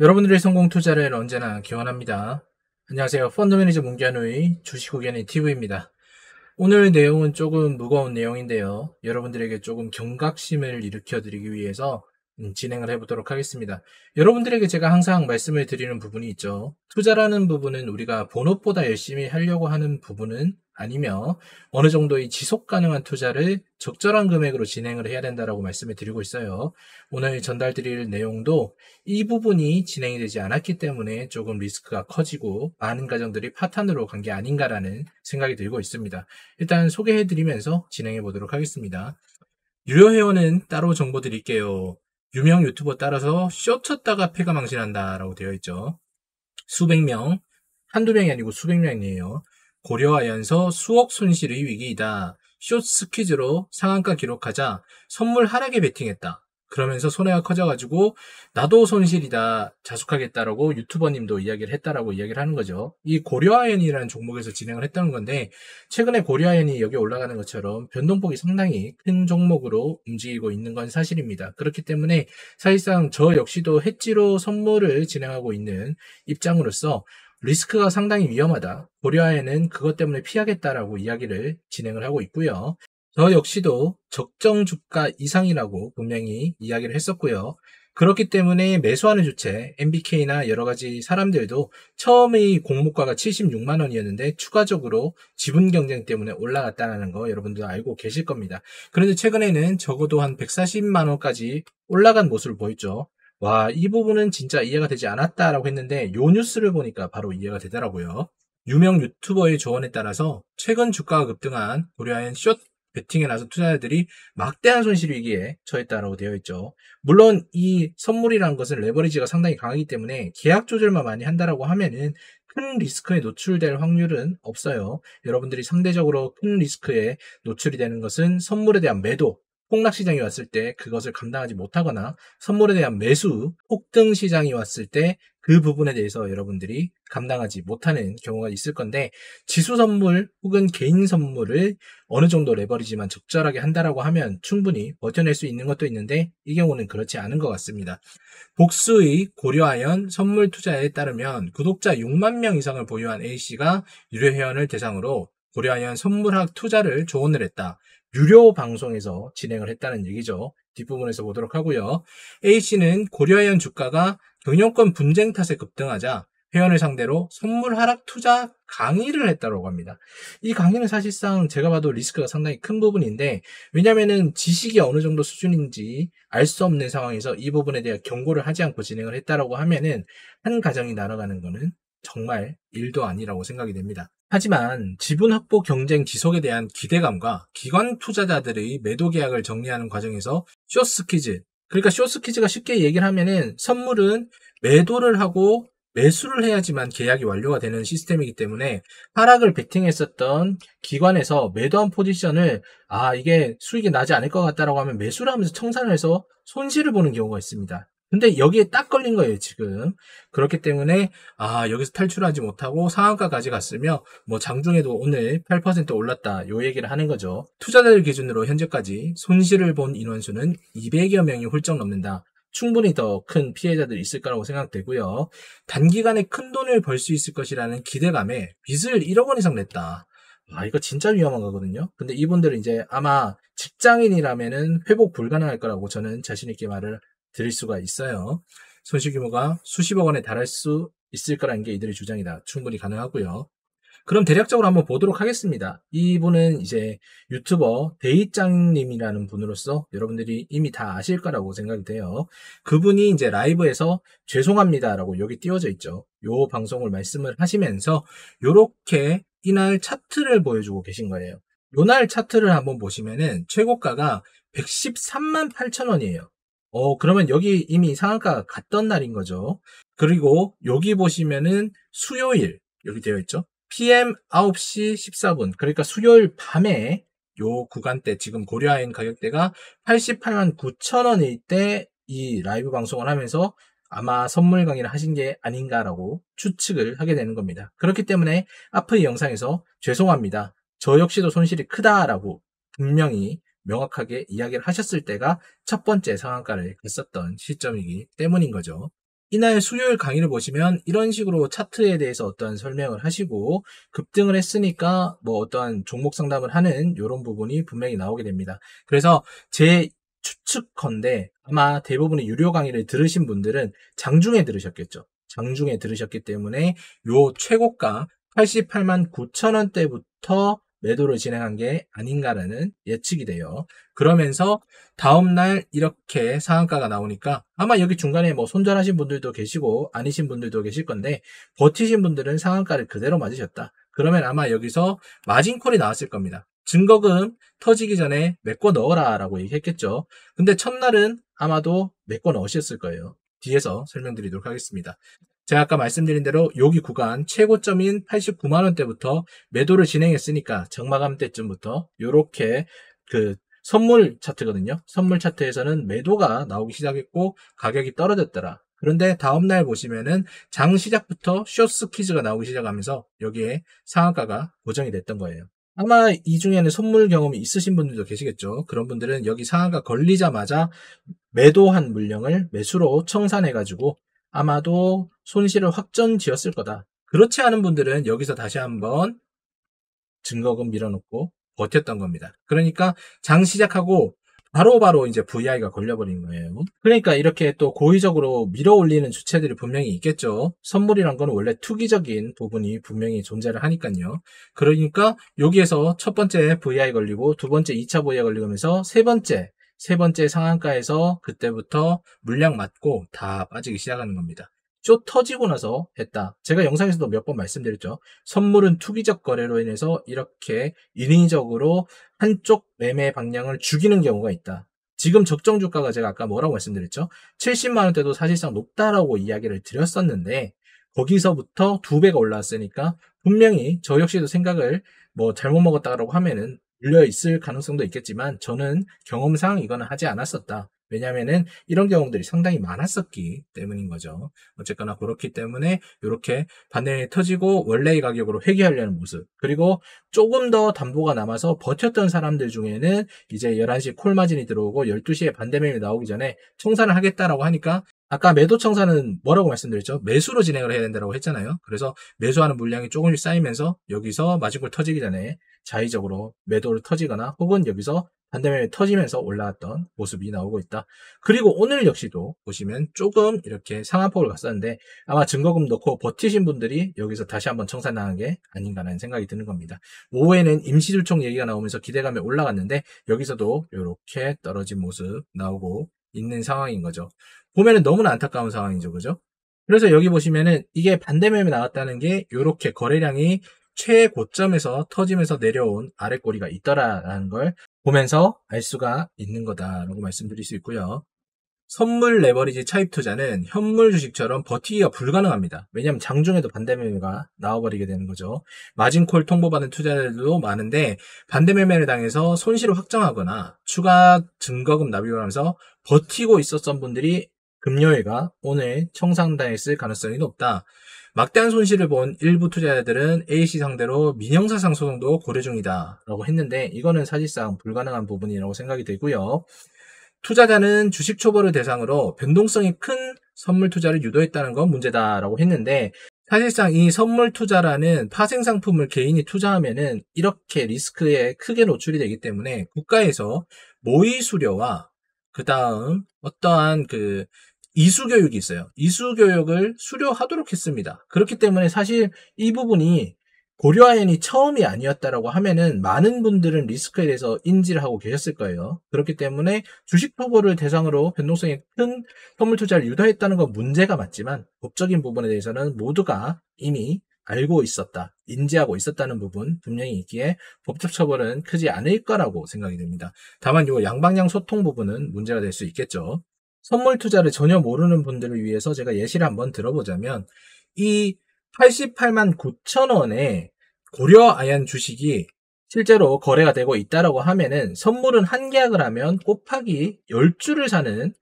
여러분들의 성공 투자를 언제나 기원합니다. 안녕하세요. 펀드 매니저 문견우의 주식 후견의 TV입니다. 오늘 내용은 조금 무거운 내용인데요. 여러분들에게 조금 경각심을 일으켜 드리기 위해서 음, 진행을 해보도록 하겠습니다. 여러분들에게 제가 항상 말씀을 드리는 부분이 있죠. 투자라는 부분은 우리가 본업보다 열심히 하려고 하는 부분은 아니며 어느 정도의 지속 가능한 투자를 적절한 금액으로 진행을 해야 된다라고 말씀을 드리고 있어요. 오늘 전달 드릴 내용도 이 부분이 진행이 되지 않았기 때문에 조금 리스크가 커지고 많은 가정들이 파탄으로 간 게 아닌가라는 생각이 들고 있습니다. 일단 소개해 드리면서 진행해 보도록 하겠습니다. 유료 회원은 따로 정보 드릴게요. 유명 유튜버 따라서 쇼 쳤다가 폐가 망신한다라고 되어 있죠. 수백 명, 한두 명이 아니고 수백 명이에요. 고려하연서 수억 손실의 위기이다. 쇼츠 퀴즈로 상한가 기록하자 선물 하락에 베팅했다. 그러면서 손해가 커져가지고 나도 손실이다 자숙하겠다라고 유튜버님도 이야기를 했다라고 이야기를 하는 거죠. 이 고려아연이라는 종목에서 진행을 했다는 건데 최근에 고려아연이 여기 올라가는 것처럼 변동폭이 상당히 큰 종목으로 움직이고 있는 건 사실입니다. 그렇기 때문에 사실상 저 역시도 해지로 선물을 진행하고 있는 입장으로서 리스크가 상당히 위험하다. 고려하에는 그것 때문에 피하겠다라고 이야기를 진행을 하고 있고요. 저 역시도 적정 주가 이상이라고 분명히 이야기를 했었고요. 그렇기 때문에 매수하는 주체, MBK나 여러 가지 사람들도 처음의 공모가가 76만 원이었는데 추가적으로 지분 경쟁 때문에 올라갔다는 거 여러분들 알고 계실 겁니다. 그런데 최근에는 적어도 한 140만 원까지 올라간 모습을 보였죠. 와, 이 부분은 진짜 이해가 되지 않았다라고 했는데 요 뉴스를 보니까 바로 이해가 되더라고요. 유명 유튜버의 조언에 따라서 최근 주가가 급등한 고려아연 숏 베팅에 나선 투자자들이 막대한 손실 위기에 처했다라고 되어 있죠. 물론 이 선물이라는 것은 레버리지가 상당히 강하기 때문에 계약 조절만 많이 한다라고 하면은 큰 리스크에 노출될 확률은 없어요. 여러분들이 상대적으로 큰 리스크에 노출이 되는 것은 선물에 대한 매도, 폭락 시장이 왔을 때 그것을 감당하지 못하거나 선물에 대한 매수, 폭등 시장이 왔을 때 그 부분에 대해서 여러분들이 감당하지 못하는 경우가 있을 건데 지수 선물 혹은 개인 선물을 어느 정도 레버리지만 적절하게 한다라고 하면 충분히 버텨낼 수 있는 것도 있는데 이 경우는 그렇지 않은 것 같습니다. 복수의 고려하연 선물 투자에 따르면 구독자 6만 명 이상을 보유한 A씨가 유료 회원을 대상으로 고려하연 선물학 투자를 조언을 했다. 유료 방송에서 진행을 했다는 얘기죠. 뒷부분에서 보도록 하고요. A씨는 고려하연 주가가 경영권 분쟁 탓에 급등하자 회원을 상대로 선물 하락 투자 강의를 했다고 합니다. 이 강의는 사실상 제가 봐도 리스크가 상당히 큰 부분인데 왜냐면은 지식이 어느 정도 수준인지 알 수 없는 상황에서 이 부분에 대한 경고를 하지 않고 진행을 했다라고 하면은 한 가정이 날아가는 거는 정말 일도 아니라고 생각이 됩니다. 하지만 지분 확보 경쟁 지속에 대한 기대감과 기관 투자자들의 매도 계약을 정리하는 과정에서 쇼스키즈 그러니까 쇼스키즈가 쉽게 얘기를 하면은 선물은 매도를 하고 매수를 해야지만 계약이 완료가 되는 시스템이기 때문에 하락을 베팅했었던 기관에서 매도한 포지션을 아 이게 수익이 나지 않을 것 같다라고 하면 매수를 하면서 청산을 해서 손실을 보는 경우가 있습니다. 근데 여기에 딱 걸린 거예요, 지금. 그렇기 때문에, 아, 여기서 탈출하지 못하고 상한가까지 갔으며, 뭐, 장중에도 오늘 8% 올랐다, 요 얘기를 하는 거죠. 투자자들 기준으로 현재까지 손실을 본 인원수는 200여 명이 훌쩍 넘는다. 충분히 더 큰 피해자들이 있을 거라고 생각되고요. 단기간에 큰 돈을 벌 수 있을 것이라는 기대감에 빚을 1억 원 이상 냈다. 아, 이거 진짜 위험한 거거든요. 근데 이분들은 이제 아마 직장인이라면은 회복 불가능할 거라고 저는 자신있게 말을 드릴 수가 있어요. 손실 규모가 수십억 원에 달할 수 있을 거라는 게 이들의 주장이다. 충분히 가능하고요. 그럼 대략적으로 한번 보도록 하겠습니다. 이분은 이제 유튜버 데이짱님이라는 분으로서 여러분들이 이미 다 아실 거라고 생각이 돼요. 그분이 이제 라이브에서 죄송합니다라고 여기 띄워져 있죠. 요 방송을 말씀을 하시면서 요렇게 이날 차트를 보여주고 계신 거예요. 요날 차트를 한번 보시면은 최고가가 113만 8천 원이에요. 어, 그러면 여기 이미 상한가 갔던 날인 거죠. 그리고 여기 보시면은 수요일, 여기 되어 있죠. PM 9시 14분. 그러니까 수요일 밤에 요 구간대 지금 고려하인 가격대가 88만 9천 원일 때 이 라이브 방송을 하면서 아마 선물 강의를 하신 게 아닌가라고 추측을 하게 되는 겁니다. 그렇기 때문에 앞의 영상에서 죄송합니다. 저 역시도 손실이 크다라고 분명히 명확하게 이야기를 하셨을 때가 첫 번째 상한가를 갔었던 시점이기 때문인 거죠. 이날 수요일 강의를 보시면 이런 식으로 차트에 대해서 어떠한 설명을 하시고 급등을 했으니까 뭐 어떠한 종목 상담을 하는 이런 부분이 분명히 나오게 됩니다. 그래서 제 추측컨대 아마 대부분의 유료 강의를 들으신 분들은 장중에 들으셨겠죠. 장중에 들으셨기 때문에 요 최고가 88만 9천 원대부터 매도를 진행한 게 아닌가라는 예측이 돼요. 그러면서 다음날 이렇게 상한가가 나오니까 아마 여기 중간에 뭐 손절하신 분들도 계시고 아니신 분들도 계실 건데 버티신 분들은 상한가를 그대로 맞으셨다. 그러면 아마 여기서 마진콜이 나왔을 겁니다. 증거금 터지기 전에 메꿔 넣어라 라고 얘기했겠죠. 근데 첫날은 아마도 메꿔 넣으셨을 거예요. 뒤에서 설명드리도록 하겠습니다. 제가 아까 말씀드린 대로 여기 구간 최고점인 89만원대부터 매도를 진행했으니까 장마감 때쯤부터 이렇게 그 선물 차트거든요. 선물 차트에서는 매도가 나오기 시작했고 가격이 떨어졌더라. 그런데 다음날 보시면은 장 시작부터 쇼스 퀴즈가 나오기 시작하면서 여기에 상한가가 고정이 됐던 거예요. 아마 이 중에는 선물 경험이 있으신 분들도 계시겠죠. 그런 분들은 여기 상한가 걸리자마자 매도한 물량을 매수로 청산해가지고 아마도 손실을 확전 지었을 거다. 그렇지 않은 분들은 여기서 다시 한번 증거금 밀어놓고 버텼던 겁니다. 그러니까 장 시작하고 바로바로 바로 이제 VI가 걸려버린 거예요. 그러니까 이렇게 또 고의적으로 밀어 올리는 주체들이 분명히 있겠죠. 선물이란 건 원래 투기적인 부분이 분명히 존재를 하니까요. 그러니까 여기에서 첫 번째 VI 걸리고 두 번째 2차 VI 걸리면서 세 번째 세 번째 상한가에서 그때부터 물량 맞고 다 빠지기 시작하는 겁니다. 쇼 터지고 나서 했다. 제가 영상에서도 몇 번 말씀드렸죠. 선물은 투기적 거래로 인해서 이렇게 인위적으로 한쪽 매매 방향을 죽이는 경우가 있다. 지금 적정 주가가 제가 아까 뭐라고 말씀드렸죠? 70만 원대도 사실상 높다라고 이야기를 드렸었는데 거기서부터 두 배가 올라왔으니까 분명히 저 역시도 생각을 뭐 잘못 먹었다라고 하면은 물려 있을 가능성도 있겠지만 저는 경험상 이거는 하지 않았었다. 왜냐면은 이런 경우들이 상당히 많았었기 때문인 거죠. 어쨌거나 그렇기 때문에 이렇게 반대이 터지고 원래의 가격으로 회귀하려는 모습 그리고 조금 더 담보가 남아서 버텼던 사람들 중에는 이제 11시 콜마진이 들어오고 12시에 반대매매 나오기 전에 청산을 하겠다라고 하니까 아까 매도 청산은 뭐라고 말씀드렸죠? 매수로 진행을 해야 된다고 했잖아요. 그래서 매수하는 물량이 조금씩 쌓이면서 여기서 마진골 터지기 전에 자의적으로 매도를 터지거나 혹은 여기서 반대매매 터지면서 올라왔던 모습이 나오고 있다. 그리고 오늘 역시도 보시면 조금 이렇게 상한폭을 갔었는데 아마 증거금 넣고 버티신 분들이 여기서 다시 한번 청산당한 게 아닌가라는 생각이 드는 겁니다. 오후에는 임시줄총 얘기가 나오면서 기대감이 올라갔는데 여기서도 이렇게 떨어진 모습 나오고 있는 상황인 거죠. 보면은 너무나 안타까운 상황이죠. 그죠? 그래서 여기 보시면은 이게 반대매매 나왔다는 게 이렇게 거래량이 최고점에서 터지면서 내려온 아랫꼬리가 있더라라는 걸 보면서 알 수가 있는 거다라고 말씀드릴 수 있고요. 선물 레버리지 차입 투자는 현물 주식처럼 버티기가 불가능합니다. 왜냐하면 장중에도 반대 매매가 나와버리게 되는 거죠. 마진콜 통보받은 투자들도 많은데 반대 매매를 당해서 손실을 확정하거나 추가 증거금 납입을 하면서 버티고 있었던 분들이 금요일과 오늘 청산당했을 가능성이 높다. 막대한 손실을 본 일부 투자자들은 A씨 상대로 민형사상 소송도 고려 중이다 라고 했는데 이거는 사실상 불가능한 부분이라고 생각이 되고요. 투자자는 주식 초보를 대상으로 변동성이 큰 선물 투자를 유도했다는 건 문제다라고 했는데 사실상 이 선물 투자라는 파생 상품을 개인이 투자하면은 이렇게 리스크에 크게 노출이 되기 때문에 국가에서 모의 수료와 그 다음 어떠한 그 이수 교육이 있어요. 이수 교육을 수료하도록 했습니다. 그렇기 때문에 사실 이 부분이 고려아연이 처음이 아니었다라고 하면은 많은 분들은 리스크에 대해서 인지를 하고 계셨을 거예요. 그렇기 때문에 주식 투보를 대상으로 변동성이 큰 선물 투자를 유도했다는 건 문제가 맞지만 법적인 부분에 대해서는 모두가 이미 알고 있었다, 인지하고 있었다는 부분 분명히 있기에 법적 처벌은 크지 않을 거라고 생각이 됩니다. 다만 이 양방향 소통 부분은 문제가 될 수 있겠죠. 선물 투자를 전혀 모르는 분들을 위해서 제가 예시를 한번 들어보자면 이 88만 9천 원에 고려 아연 주식이 실제로 거래가 되고 있다라고 하면은 선물은 한 계약을 하면 곱하기 10주를 사는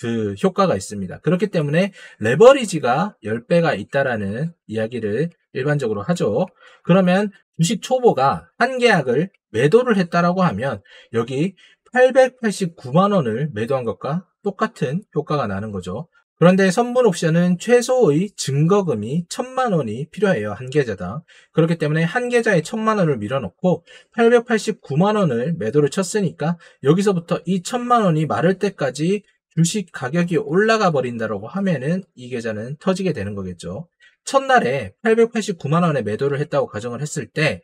그 효과가 있습니다. 그렇기 때문에 레버리지가 10배가 있다라는 이야기를 일반적으로 하죠. 그러면 주식 초보가 한 계약을 매도를 했다라고 하면 여기 889만 원을 매도한 것과 똑같은 효과가 나는 거죠. 그런데 선물 옵션은 최소의 증거금이 천만 원이 필요해요. 한 계좌당. 그렇기 때문에 한 계좌에 천만 원을 밀어넣고 889만 원을 매도를 쳤으니까 여기서부터 이 천만 원이 마를 때까지 주식 가격이 올라가 버린다라고 하면은 이 계좌는 터지게 되는 거겠죠. 첫날에 889만 원에 매도를 했다고 가정을 했을 때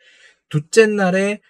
둘째 날에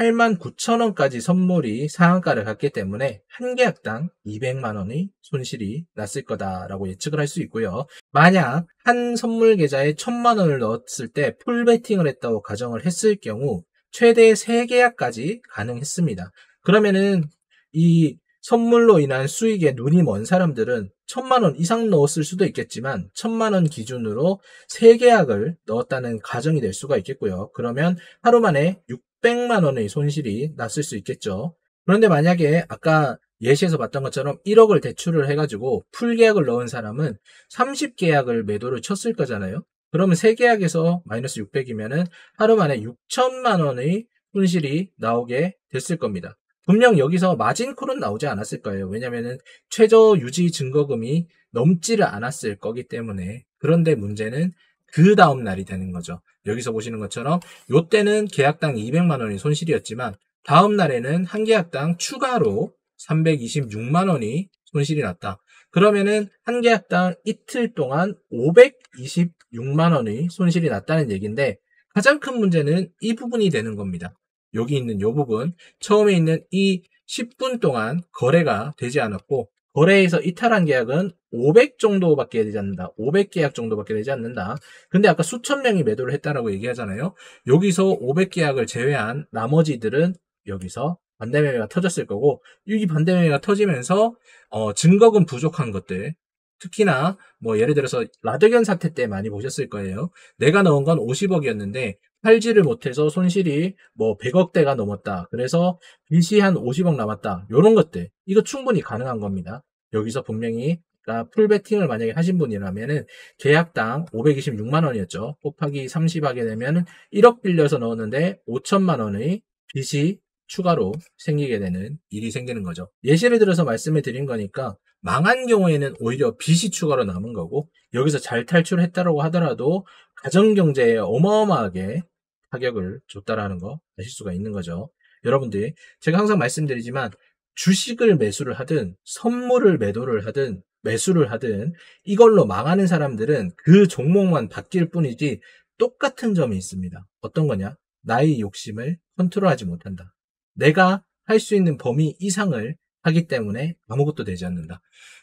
108만 9천 원까지 선물이 상한가를 갔기 때문에 한 계약당 200만 원의 손실이 났을 거다라고 예측을 할 수 있고요. 만약 한 선물 계좌에 1000만 원을 넣었을 때 풀베팅을 했다고 가정을 했을 경우 최대 3계약까지 가능했습니다. 그러면은 이 선물로 인한 수익에 눈이 먼 사람들은 천만 원 이상 넣었을 수도 있겠지만 천만 원 기준으로 3계약을 넣었다는 가정이 될 수가 있겠고요. 그러면 하루 만에 600만 원의 손실이 났을 수 있겠죠. 그런데 만약에 아까 예시에서 봤던 것처럼 1억을 대출을 해가지고 풀계약을 넣은 사람은 30계약을 매도를 쳤을 거잖아요. 그러면 3계약에서 마이너스 600이면은 하루 만에 6천만 원의 손실이 나오게 됐을 겁니다. 분명 여기서 마진콜은 나오지 않았을 거예요. 왜냐면은 최저 유지 증거금이 넘지를 않았을 거기 때문에. 그런데 문제는 그 다음 날이 되는 거죠. 여기서 보시는 것처럼 요때는 계약당 200만 원이 손실이었지만 다음 날에는 한 계약당 추가로 326만 원이 손실이 났다. 그러면은 한 계약당 이틀 동안 526만 원의 손실이 났다는 얘기인데 가장 큰 문제는 이 부분이 되는 겁니다. 여기 있는 이 부분 처음에 있는 이 10분 동안 거래가 되지 않았고 거래에서 이탈한 계약은 500 정도밖에 되지 않는다. 500 계약 정도밖에 되지 않는다. 근데 아까 수천 명이 매도를 했다라고 얘기하잖아요. 여기서 500 계약을 제외한 나머지들은 여기서 반대 매매가 터졌을 거고 이 반대 매매가 터지면서 어, 증거금 부족한 것들 특히나 뭐 예를 들어서 라드견 사태 때 많이 보셨을 거예요. 내가 넣은 건 50억이었는데 팔지를 못해서 손실이 뭐 100억대가 넘었다. 그래서 빚이 한 50억 남았다. 이런 것들 이거 충분히 가능한 겁니다. 여기서 분명히 그러니까 풀베팅을 만약에 하신 분이라면은 계약당 526만 원이었죠. 곱하기 30 하게 되면 1억 빌려서 넣었는데 5천만 원의 빚이 추가로 생기게 되는 일이 생기는 거죠. 예시를 들어서 말씀을 드린 거니까 망한 경우에는 오히려 빚이 추가로 남은 거고 여기서 잘 탈출했다라고 하더라도 가정 경제에 어마어마하게 타격을 줬다라는 거 아실 수가 있는 거죠. 여러분들 제가 항상 말씀드리지만 주식을 매수를 하든 선물을 매도를 하든 매수를 하든 이걸로 망하는 사람들은 그 종목만 바뀔 뿐이지 똑같은 점이 있습니다. 어떤 거냐? 나의 욕심을 컨트롤하지 못한다. 내가 할 수 있는 범위 이상을 하기 때문에 아무것도 되지 않는다.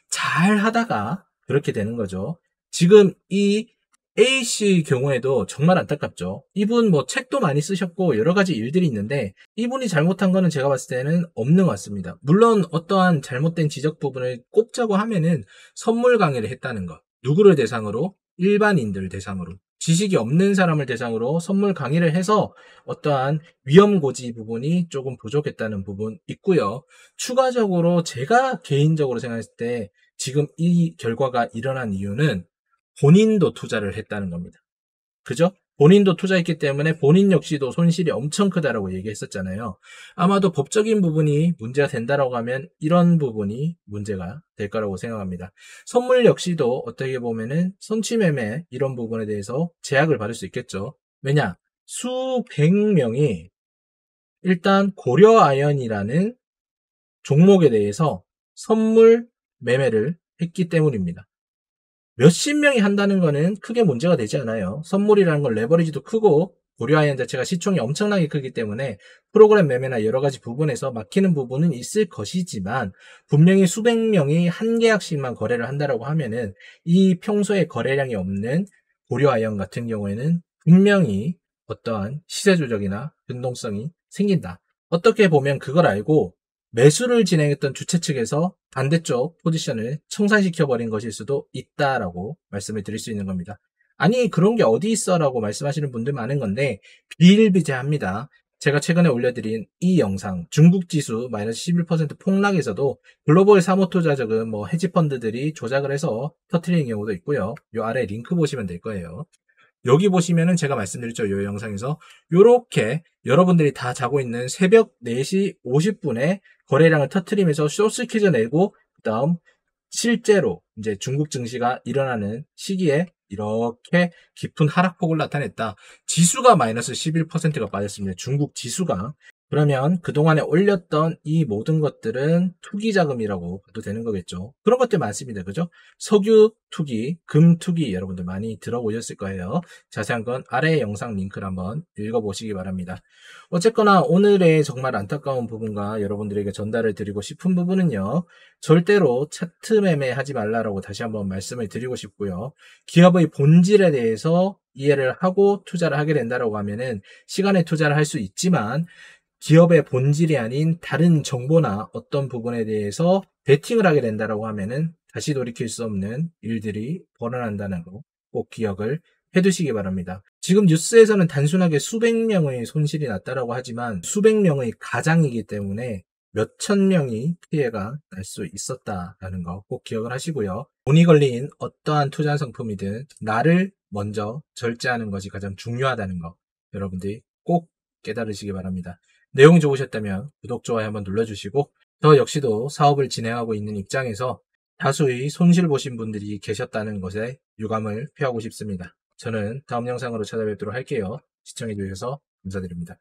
잘 하다가 그렇게 되는 거죠. 지금 이 A씨 경우에도 정말 안타깝죠. 이분 뭐 책도 많이 쓰셨고 여러 가지 일들이 있는데 이분이 잘못한 거는 제가 봤을 때는 없는 것 같습니다. 물론 어떠한 잘못된 지적 부분을 꼽자고 하면은 선물 강의를 했다는 것. 누구를 대상으로? 일반인들 대상으로. 지식이 없는 사람을 대상으로 선물 강의를 해서 어떠한 위험 고지 부분이 조금 부족했다는 부분 있고요. 추가적으로 제가 개인적으로 생각했을 때 지금 이 결과가 일어난 이유는 본인도 투자를 했다는 겁니다. 그죠? 본인도 투자했기 때문에 본인 역시도 손실이 엄청 크다라고 얘기했었잖아요. 아마도 법적인 부분이 문제가 된다라고 하면 이런 부분이 문제가 될 거라고 생각합니다. 선물 역시도 어떻게 보면은 선취매매 이런 부분에 대해서 제약을 받을 수 있겠죠. 왜냐? 수백 명이 일단 고려아연이라는 종목에 대해서 선물 매매를 했기 때문입니다. 몇십 명이 한다는 거는 크게 문제가 되지 않아요. 선물이라는 건 레버리지도 크고 고려아이언 자체가 시총이 엄청나게 크기 때문에 프로그램 매매나 여러 가지 부분에서 막히는 부분은 있을 것이지만 분명히 수백 명이 한 계약씩만 거래를 한다라고 하면은 이 평소에 거래량이 없는 고려아이언 같은 경우에는 분명히 어떠한 시세 조작이나 변동성이 생긴다. 어떻게 보면 그걸 알고 매수를 진행했던 주체 측에서 반대쪽 포지션을 청산시켜버린 것일 수도 있다라고 말씀을 드릴 수 있는 겁니다. 아니 그런 게 어디 있어 라고 말씀하시는 분들 많은 건데 비일비재합니다. 제가 최근에 올려드린 이 영상 중국 지수 마이너스 11% 폭락에서도 글로벌 사모투자적은 뭐 헤지펀드들이 조작을 해서 터트리는 경우도 있고요. 요 아래 링크 보시면 될 거예요. 여기 보시면은 제가 말씀드렸죠. 이 영상에서 이렇게 여러분들이 다 자고 있는 새벽 4시 50분에 거래량을 터트리면서 쇼스 퀴즈 내고 그 다음 실제로 이제 중국 증시가 일어나는 시기에 이렇게 깊은 하락폭을 나타냈다. 지수가 마이너스 11%가 빠졌습니다. 중국 지수가. 그러면 그동안에 올렸던 이 모든 것들은 투기 자금이라고 봐도 되는 거겠죠. 그런 것들 많습니다. 그죠? 석유 투기, 금 투기 여러분들 많이 들어보셨을 거예요. 자세한 건 아래 영상 링크를 한번 읽어보시기 바랍니다. 어쨌거나 오늘의 정말 안타까운 부분과 여러분들에게 전달을 드리고 싶은 부분은요. 절대로 차트 매매 하지 말라라고 다시 한번 말씀을 드리고 싶고요. 기업의 본질에 대해서 이해를 하고 투자를 하게 된다라고 하면은 시간에 투자를 할 수 있지만 기업의 본질이 아닌 다른 정보나 어떤 부분에 대해서 베팅을 하게 된다라고 하면은 다시 돌이킬 수 없는 일들이 벌어난다는 거 꼭 기억을 해두시기 바랍니다. 지금 뉴스에서는 단순하게 수백 명의 손실이 났다라고 하지만 수백 명의 가장이기 때문에 몇천 명이 피해가 날 수 있었다라는 거 꼭 기억을 하시고요. 돈이 걸린 어떠한 투자 상품이든 나를 먼저 절제하는 것이 가장 중요하다는 거 여러분들이 꼭 깨달으시기 바랍니다. 내용이 좋으셨다면 구독, 좋아요 한번 눌러주시고 저 역시도 사업을 진행하고 있는 입장에서 다수의 손실 보신 분들이 계셨다는 것에 유감을 표하고 싶습니다. 저는 다음 영상으로 찾아뵙도록 할게요. 시청해주셔서 감사드립니다.